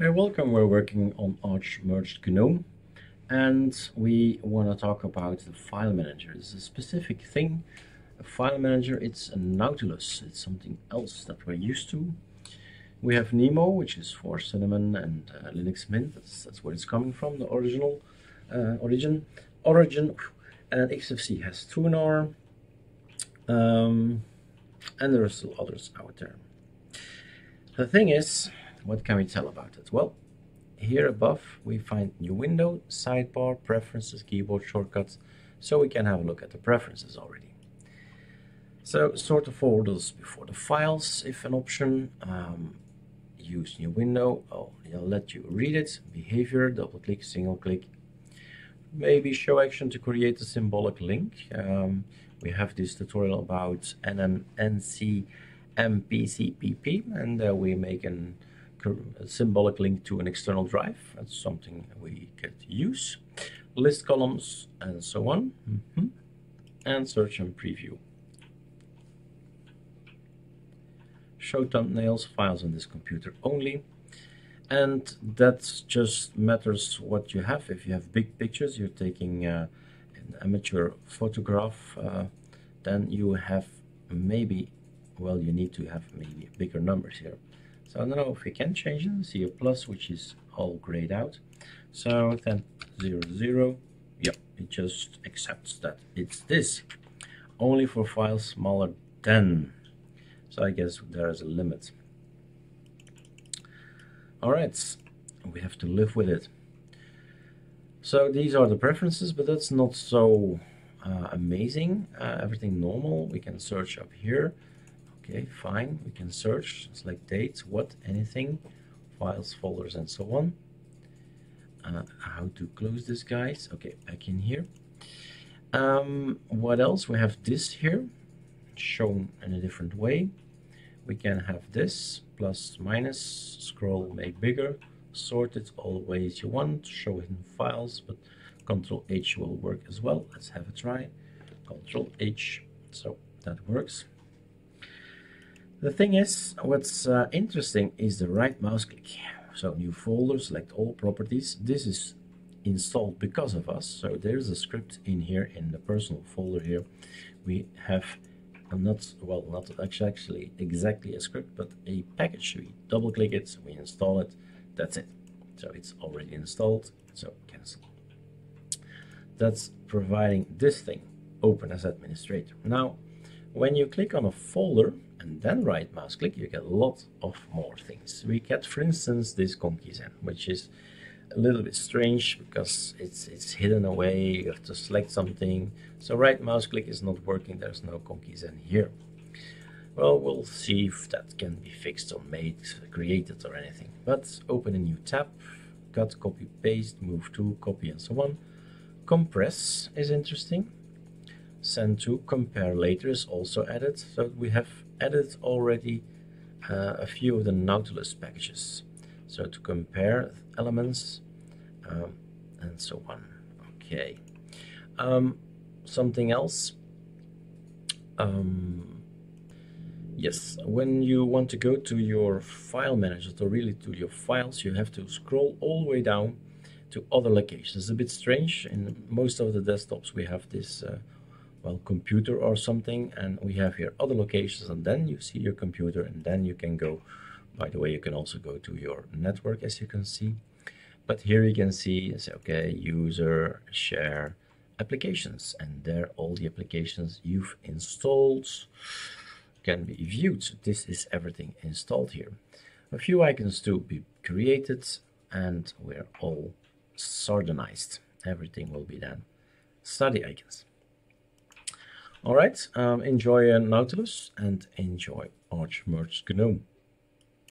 Hi, welcome. We're working on ArchMergeD GNOME and we want to talk about the file manager. It's a specific thing. A file manager, it's a Nautilus. It's something else that we're used to. We have Nemo, which is for Cinnamon and uh, Linux Mint. That's, that's where it's coming from, the original uh, origin. Origin and XFCE has Thunar. Um, and there are still others out there. The thing is, what can we tell about it? Well, here above we find new window, sidebar, preferences, keyboard shortcuts, so we can have a look at the preferences already. So sort the folders before the files if an option, um, use new window, oh, it'll let you read it, behavior, double click, single click, maybe show action to create a symbolic link. Um, we have this tutorial about NMNC MPCPP and uh, we make an symbolic link to an external drive. That's something we could use. List columns and so on. Mm -hmm. And search and preview. Show thumbnails, files on this computer only. And that just matters what you have. If you have big pictures, you're taking uh, an amateur photograph, uh, then you have maybe, well, you need to have maybe bigger numbers here. So I don't know if we can change it. See a plus, which is all grayed out. So then 0, 0, yep, it just accepts that it's this. Only for files smaller than. So I guess there is a limit. Alright, we have to live with it. So these are the preferences, but that's not so uh, amazing. Uh, everything normal. We can search up here. Okay, fine. We can search, select dates, what, anything, files, folders, and so on. Uh, how to close this, guys? Okay, back in here. Um, what else? We have this here, shown in a different way. We can have this, plus, minus, scroll, make bigger, sort it all ways you want, show it in files, but Control H will work as well. Let's have a try. Control H, so that works. The thing is, what's uh, interesting is the right mouse click. So new folder, select all properties. This is installed because of us. So there's a script in here in the personal folder here. We have not, well, not actually exactly a script, but a package. We double click it, we install it, that's it. So it's already installed, so cancel. That's providing this thing, open as administrator. Now, when you click on a folder, and then right mouse click, you get a lot of more things. We get, for instance, this Conkizen, which is a little bit strange because it's it's hidden away. You have to select something. So right mouse click is not working. There's no Conkizen here. Well, we'll see if that can be fixed or made, created or anything. But open a new tab, cut, copy, paste, move to, copy and so on. Compress is interesting. Send to, compare later is also added. So we have added already uh, a few of the Nautilus packages. So to compare elements um, and so on. Okay. Um, something else. Um, yes, when you want to go to your file manager, to really to your files, you have to scroll all the way down to other locations. It's a bit strange. In most of the desktops, we have this uh, well computer or something and we have here other locations and then you see your computer and then you can go by the way you can also go to your network as you can see. But here you can see say okay user share applications and there all the applications you've installed can be viewed. So this is everything installed here. A few icons to be created and we're all sardinized. Everything will be done. Sardi icons all right, um, enjoy uh, Nautilus and enjoy ArchMergeD GNOME.